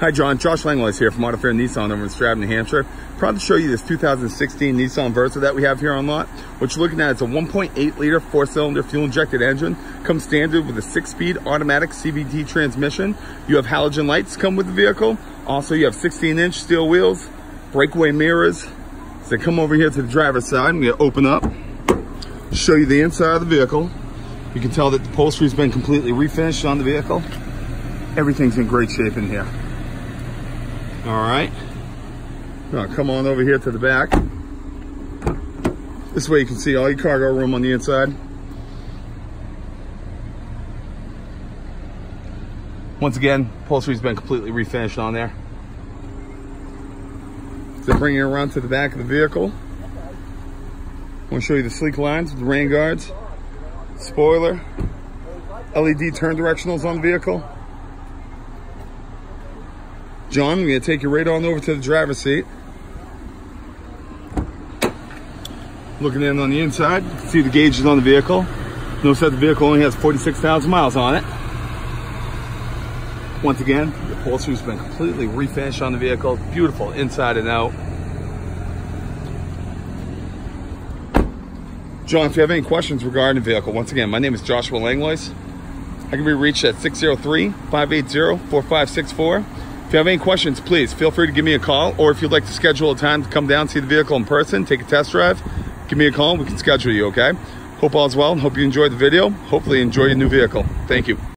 Hi John, Josh Langlois here from Auto Fair Nissan over in Stratham, New Hampshire. Proud to show you this 2016 Nissan Versa that we have here on lot. What you're looking at is a 1.8 liter four cylinder fuel injected engine. Comes standard with a six speed automatic CVT transmission. You have halogen lights come with the vehicle. Also you have 16 inch steel wheels, breakaway mirrors. So come over here to the driver's side. I'm gonna open up, show you the inside of the vehicle. You can tell that the upholstery's been completely refinished on the vehicle. Everything's in great shape in here. All right. Now come on over here to the back. This way you can see all your cargo room on the inside. Once again, upholstery's been completely refinished on there. So bring it around to the back of the vehicle. I want to show you the sleek lines, the rain guards, spoiler, LED turn directionals on the vehicle. John, I'm gonna take you right on over to the driver's seat. Looking in on the inside, you can see the gauges on the vehicle. Notice that the vehicle only has 46,000 miles on it. Once again, the upholstery's been completely refinished on the vehicle. Beautiful inside and out. John, if you have any questions regarding the vehicle, once again, my name is Joshua Langlois. I can be reached at 603-580-4564. If you have any questions, please feel free to give me a call, or if you'd like to schedule a time to come down, see the vehicle in person, take a test drive, give me a call,